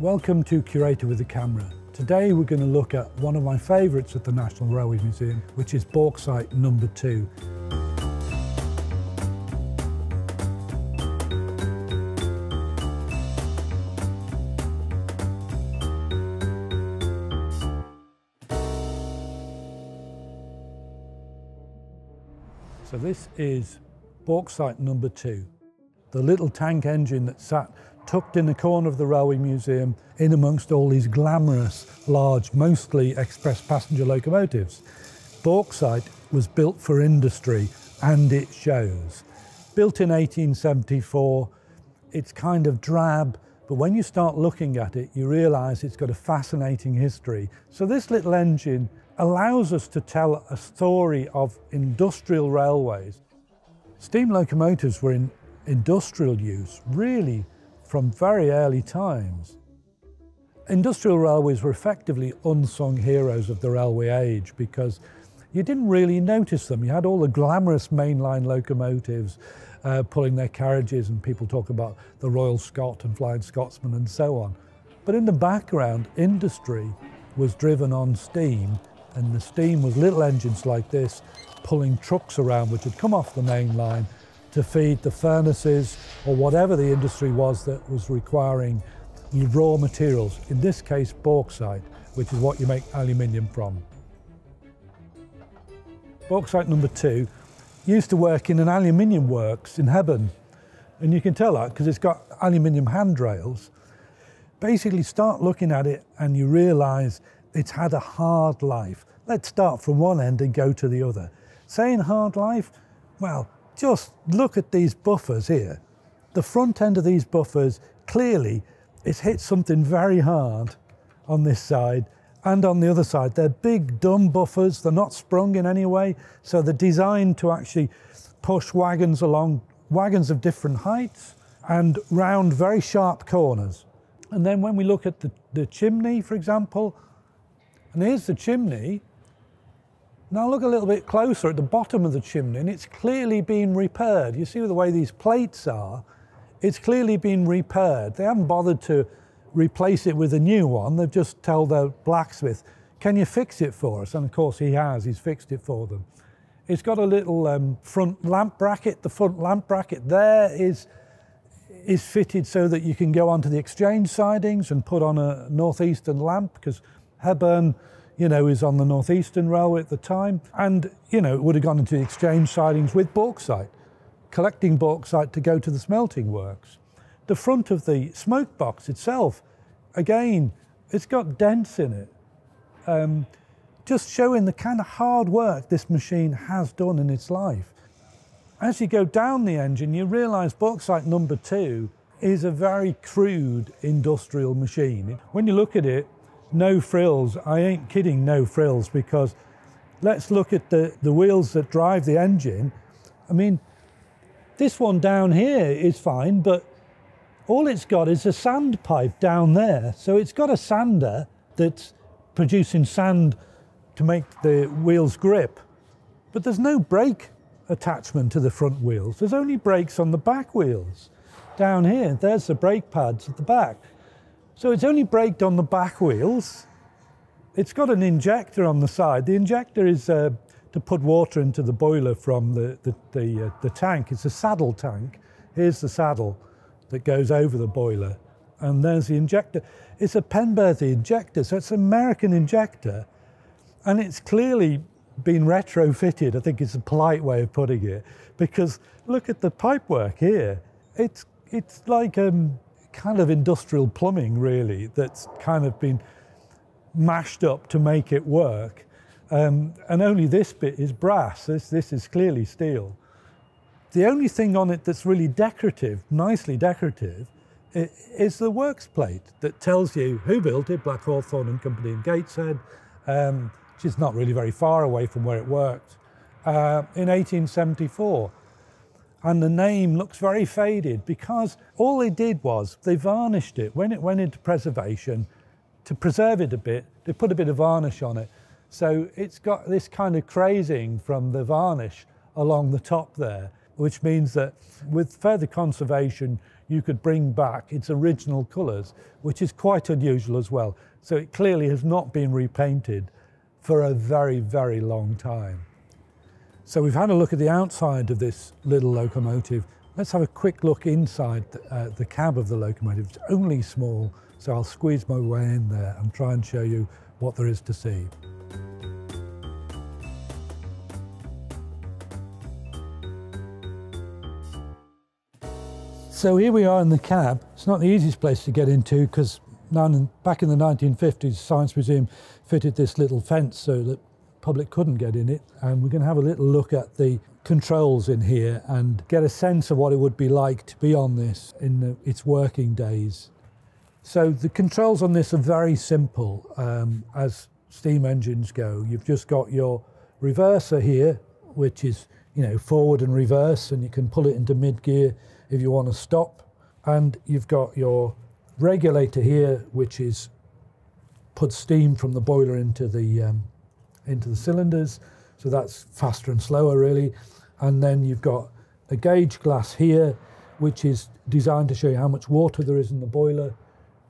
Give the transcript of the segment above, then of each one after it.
Welcome to Curator with a Camera. Today we're going to look at one of my favourites at the National Railway Museum, which is bauxite number two. So this is bauxite number two, the little tank engine that sat tucked in the corner of the Railway Museum in amongst all these glamorous, large, mostly express passenger locomotives. Bauxite was built for industry and it shows. Built in 1874, it's kind of drab, but when you start looking at it, you realise it's got a fascinating history. So this little engine allows us to tell a story of industrial railways. Steam locomotives were in industrial use really from very early times. Industrial railways were effectively unsung heroes of the railway age because you didn't really notice them. You had all the glamorous mainline locomotives uh, pulling their carriages and people talk about the Royal Scot and Flying Scotsman and so on. But in the background, industry was driven on steam and the steam was little engines like this pulling trucks around which had come off the main line to feed the furnaces or whatever the industry was that was requiring raw materials, in this case bauxite, which is what you make aluminium from. Bauxite number two used to work in an aluminium works in Hebburn. And you can tell that because it's got aluminium handrails. Basically start looking at it and you realise it's had a hard life. Let's start from one end and go to the other. Saying hard life, well, just look at these buffers here. The front end of these buffers, clearly, it's hit something very hard on this side and on the other side. They're big, dumb buffers. They're not sprung in any way. So they're designed to actually push wagons along, wagons of different heights and round very sharp corners. And then when we look at the, the chimney, for example, and here's the chimney, now look a little bit closer at the bottom of the chimney and it's clearly been repaired. You see the way these plates are, it's clearly been repaired. They haven't bothered to replace it with a new one. They've just told the blacksmith, can you fix it for us? And of course he has, he's fixed it for them. It's got a little um, front lamp bracket. The front lamp bracket there is, is fitted so that you can go onto the exchange sidings and put on a northeastern lamp because Hebburn you know, is on the Northeastern Railway at the time. And, you know, it would have gone into the exchange sidings with bauxite, collecting bauxite to go to the smelting works. The front of the smoke box itself, again, it's got dents in it. Um, just showing the kind of hard work this machine has done in its life. As you go down the engine, you realise bauxite number two is a very crude industrial machine. When you look at it, no frills. I ain't kidding, no frills, because let's look at the, the wheels that drive the engine. I mean, this one down here is fine, but all it's got is a sand pipe down there. So it's got a sander that's producing sand to make the wheels grip. But there's no brake attachment to the front wheels. There's only brakes on the back wheels. Down here, there's the brake pads at the back. So it's only braked on the back wheels. It's got an injector on the side. The injector is uh, to put water into the boiler from the, the, the, uh, the tank. It's a saddle tank. Here's the saddle that goes over the boiler. And there's the injector. It's a Penberthy injector, so it's an American injector. And it's clearly been retrofitted, I think it's a polite way of putting it, because look at the pipework here. It's, it's like um, kind of industrial plumbing, really, that's kind of been mashed up to make it work. Um, and only this bit is brass. This, this is clearly steel. The only thing on it that's really decorative, nicely decorative, is the works plate that tells you who built it, Black Hawthorn and Company in Gateshead, um, which is not really very far away from where it worked, uh, in 1874 and the name looks very faded because all they did was they varnished it. When it went into preservation, to preserve it a bit, they put a bit of varnish on it. So it's got this kind of crazing from the varnish along the top there, which means that with further conservation, you could bring back its original colours, which is quite unusual as well. So it clearly has not been repainted for a very, very long time. So we've had a look at the outside of this little locomotive. Let's have a quick look inside the, uh, the cab of the locomotive. It's only small, so I'll squeeze my way in there and try and show you what there is to see. So here we are in the cab. It's not the easiest place to get into because back in the 1950s, Science Museum fitted this little fence so that public couldn't get in it. And we're going to have a little look at the controls in here and get a sense of what it would be like to be on this in the, its working days. So the controls on this are very simple um, as steam engines go. You've just got your reverser here, which is you know forward and reverse, and you can pull it into mid gear if you want to stop. And you've got your regulator here, which is puts steam from the boiler into the um, into the cylinders. So that's faster and slower, really. And then you've got a gauge glass here, which is designed to show you how much water there is in the boiler.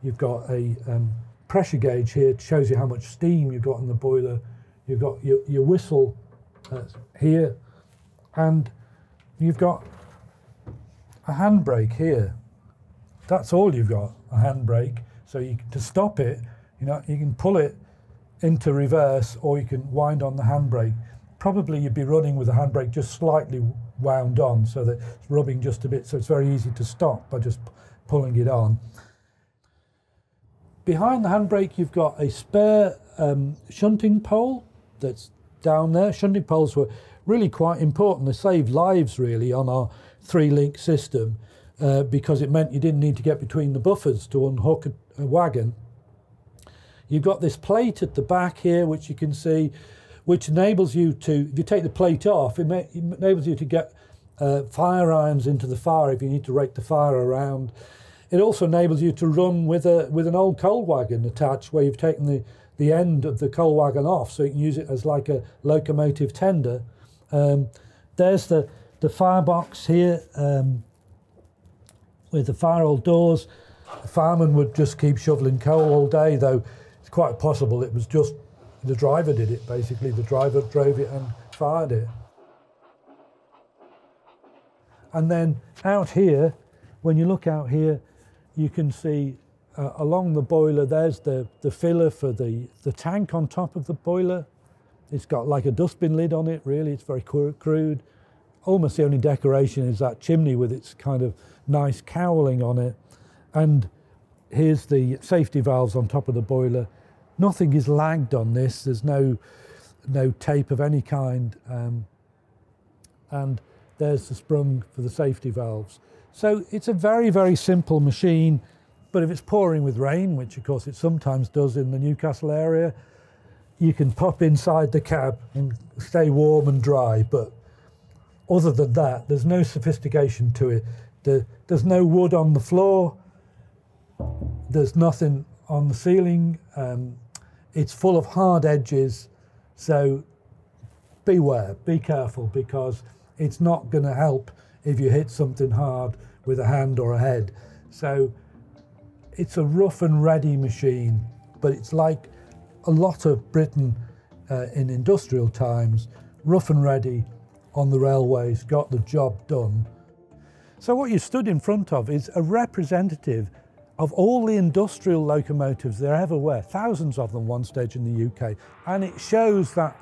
You've got a um, pressure gauge here, it shows you how much steam you've got in the boiler. You've got your, your whistle uh, here, and you've got a handbrake here. That's all you've got, a handbrake. So you, to stop it, you know, you can pull it into reverse or you can wind on the handbrake. Probably you'd be running with the handbrake just slightly wound on so that it's rubbing just a bit, so it's very easy to stop by just pulling it on. Behind the handbrake, you've got a spare um, shunting pole that's down there. Shunting poles were really quite important. They saved lives really on our three link system uh, because it meant you didn't need to get between the buffers to unhook a, a wagon. You've got this plate at the back here, which you can see, which enables you to, if you take the plate off, it, it enables you to get uh, fire irons into the fire if you need to rake the fire around. It also enables you to run with a with an old coal wagon attached, where you've taken the the end of the coal wagon off, so you can use it as like a locomotive tender. Um, there's the the firebox here um, with the firehole doors. The fireman would just keep shoveling coal all day, though it's quite possible it was just the driver did it, basically. The driver drove it and fired it. And then out here, when you look out here, you can see uh, along the boiler, there's the, the filler for the, the tank on top of the boiler. It's got like a dustbin lid on it, really. It's very crude almost the only decoration is that chimney with its kind of nice cowling on it. And here's the safety valves on top of the boiler. Nothing is lagged on this. There's no, no tape of any kind. Um, and there's the sprung for the safety valves. So it's a very, very simple machine. But if it's pouring with rain, which of course it sometimes does in the Newcastle area, you can pop inside the cab and stay warm and dry. But other than that, there's no sophistication to it. The, there's no wood on the floor. There's nothing on the ceiling. Um, it's full of hard edges. So beware, be careful, because it's not going to help if you hit something hard with a hand or a head. So it's a rough and ready machine, but it's like a lot of Britain uh, in industrial times, rough and ready, on the railways, got the job done. So what you stood in front of is a representative of all the industrial locomotives there ever were, thousands of them one stage in the UK, and it shows that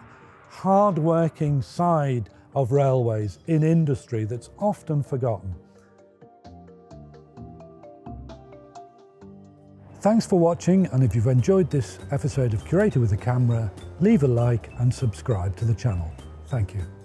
hard-working side of railways in industry that's often forgotten. Thanks for watching and if you've enjoyed this episode of Curator with a Camera, leave a like and subscribe to the channel. Thank you.